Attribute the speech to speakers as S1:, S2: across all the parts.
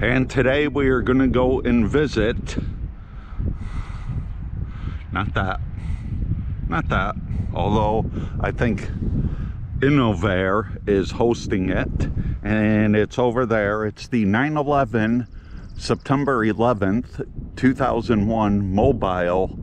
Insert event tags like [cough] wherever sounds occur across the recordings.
S1: And today we are going to go and visit, not that, not that, although I think Innovare is hosting it and it's over there. It's the 9-11 September 11th, 2001 Mobile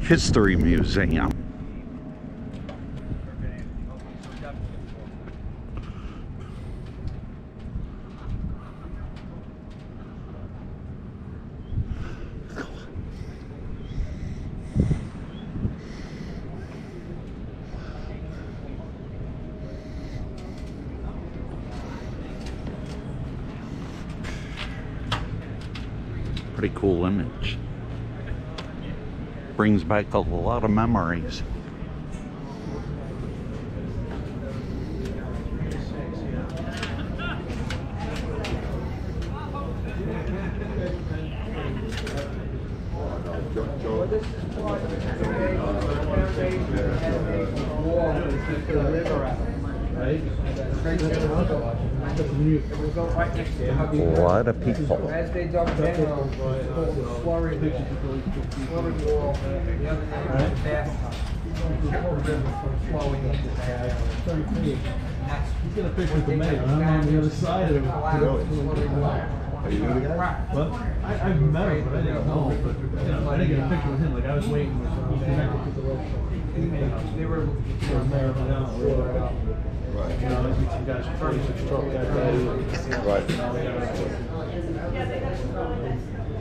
S1: History Museum. Pretty cool image. Brings back a lot of memories. Of
S2: down, slurry slurry wall, the other day, bathtub. Kept the river from flowing into that.
S3: He's got a picture of the mayor, I'm on the other side of it.
S2: Are
S4: you the guy?
S3: Well, I, I've met him, but I didn't know, but, you know, I didn't get a picture with him, like, I was waiting, he connected to the road.
S2: They were able to get
S3: For a mayor, but I don't know, really, uh,
S4: Right.
S3: You know, I think guys from forty-six truck that day.
S4: Right.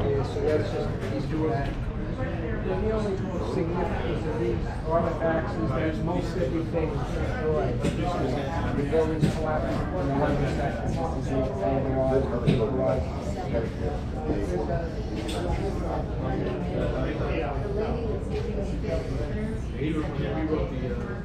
S2: Yeah, so that's just, he's doing that. And the only significance of these artifacts is there's most everything destroyed. The buildings collapsed in one second.
S3: He wrote, he rewrote the, uh,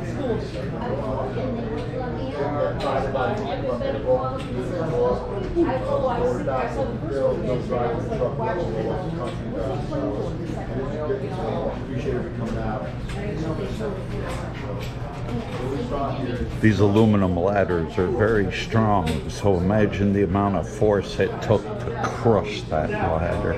S3: he'll want to get-
S1: Nineteen ninety-three. New York City.
S4: Thought he was talking here? Yeah, we are. Um, George, thank you for coming out. Five pounds, right out there. And I'm walking my dog. So now, uh,
S5: Every day, school.
S4: Appreciate you coming out.
S1: These aluminum ladders are very strong, so imagine the amount of force it took to crush that ladder.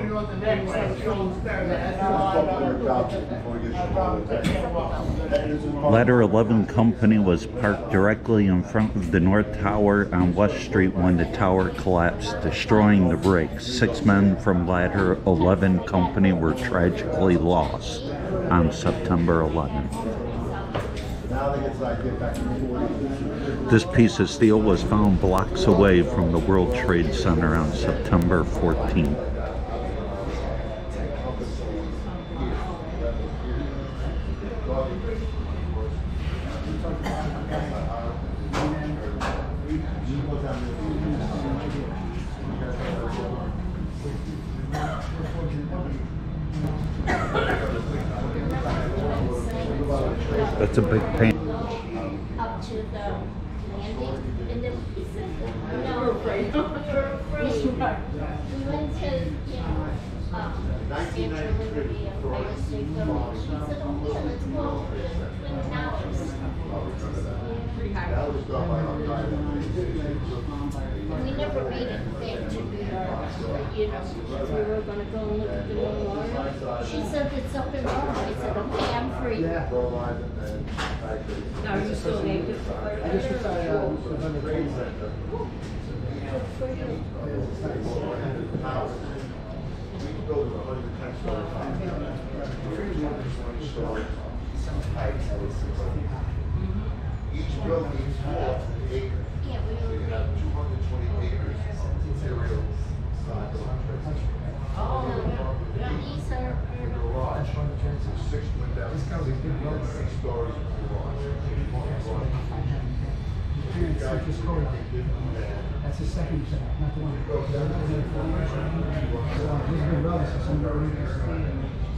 S1: Ladder 11 Company was parked directly in front of the North Tower on West Street when the tower collapsed, destroying the brakes. Six men from Ladder 11 Company were tragically lost on September 11th. This piece of steel was found blocks away from the World Trade Center on September 14th. That's a big pain.
S5: up to the landing, and then he said, no, we're afraid. We went to, you know, um, said, oh, yeah, let's go
S4: That our.
S5: We never made it back to New York, you we were gonna go and look at the memorial. She said it's up in Rome. I said, okay, I'm free.
S4: Then actually.
S6: Are you still active
S2: I just decided I was gonna raise.
S4: We can go to house. Each building, each four acre.
S5: Yeah, we
S4: So you have two hundred and twenty acres of material.
S5: Oh, these are, are
S4: Garage, six went down, six stories garage.
S2: That's the second set, not the one. So, he's been brothers, so somebody. So there's no one over there. So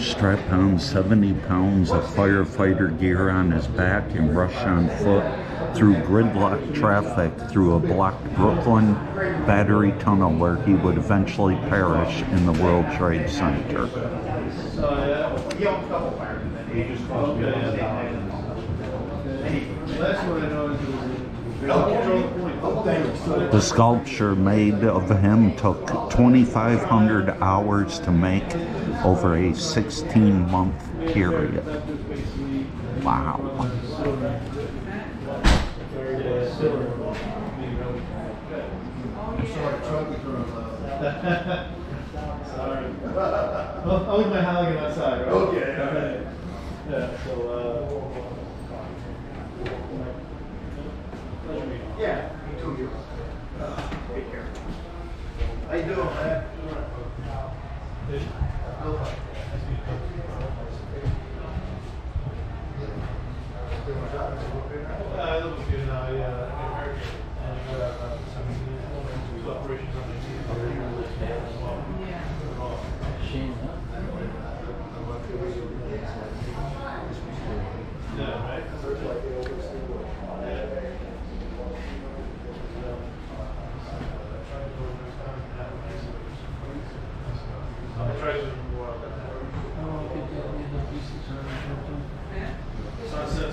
S1: Strap on 70 pounds of firefighter gear on his back and rush on foot through gridlock traffic through a blocked Brooklyn battery tunnel where he would eventually perish in the World Trade Center.
S3: Last
S1: The sculpture made of him took 2,500 hours to make over a 16 month period. Wow. [laughs]
S3: Sorry. I'll leave my Halligan outside, right?
S4: Okay, all right.
S3: Yeah, so, uh. Pleasure meeting you.
S4: Yeah, me too, you. Take care. How you doing, man?
S3: Uh, I live with you now, yeah, in America, and I got, uh, some, two operations on the. Yeah, right? I'll try to more of that. Sunsets are. Yeah, that's the, I used to work on Wall Street, now it's the example.
S2: You're almost in, you're almost in.
S3: This is the time.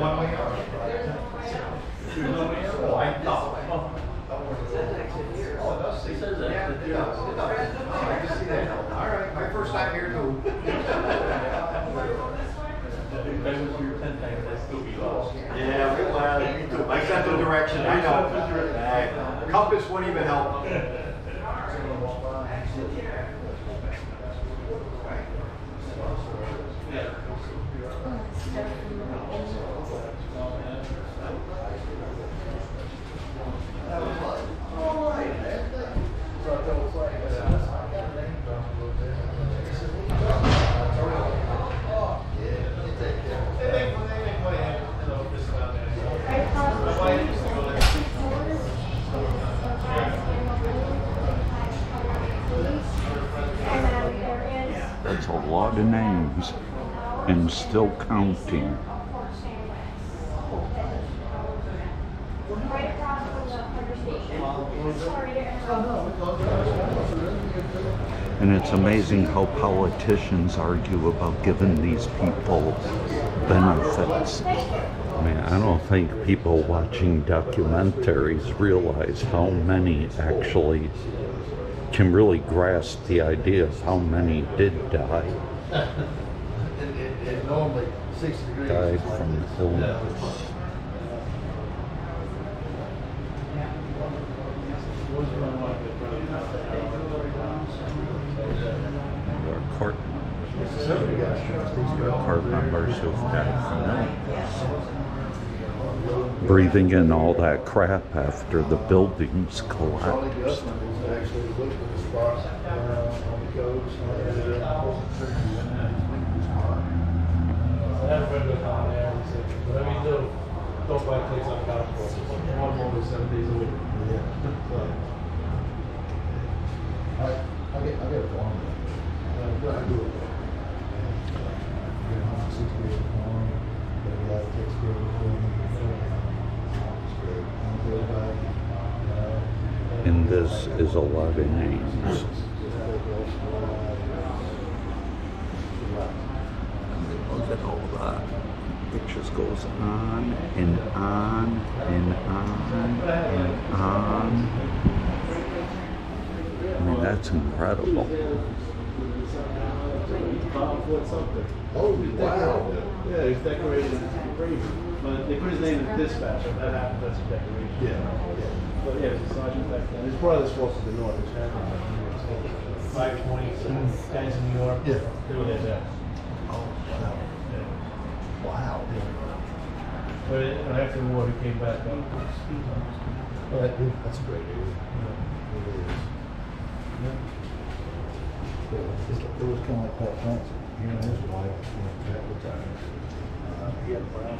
S3: One way out. There's no way out. Oh, I thought.
S4: All right, my first time here too. Yeah, we- well, me too. I sent the direction, I know. Compass wouldn't even help.
S1: That's of names and still counting.
S5: the.
S1: And it's amazing how politicians argue about giving these people benefits. I mean, I don't think people watching documentaries realize how many actually can really grasp the idea of how many did die
S4: And, and, and normally sixty degrees.
S1: Died
S4: like
S1: from
S4: this.
S1: illness. Or court,
S4: Mississippi got stressed, these
S1: court members who've died from. Breathing in all that crap after the buildings collapsed.
S4: Gusman is actually looked at the spot uh, on the coast and ended up.
S3: I had a friend go down there and said, whatever you do, don't buy plates on golf courses. One more than seven days a week. [laughs]
S4: I, I get, I get a farm. Uh, I do it. Get home six days a farm, but we have to take care of it. It's great. And go back, uh,
S1: And this is a lot of names.
S4: just take those,
S1: Look at all that. It just goes on and on and on and on. I mean, that's incredible.
S4: Oh, wow.
S3: Yeah, he's decorated, crazy. But they put his name in dispatch, if that happens, that's a decoration.
S4: Yeah, yeah.
S3: But yeah, it's a sergeant back then. His brother's forced to the north, his family. Five twenty, guys in New York.
S4: Yeah.
S3: They were there, yeah.
S4: Oh, wow.
S3: Yeah.
S4: Wow.
S3: But after the war, he came back up.
S4: Well, that, that's a great area. It really is. It was, it was kind of like Pat Francis, you know, his wife, you know, Pat retired. Uh, he had a brown.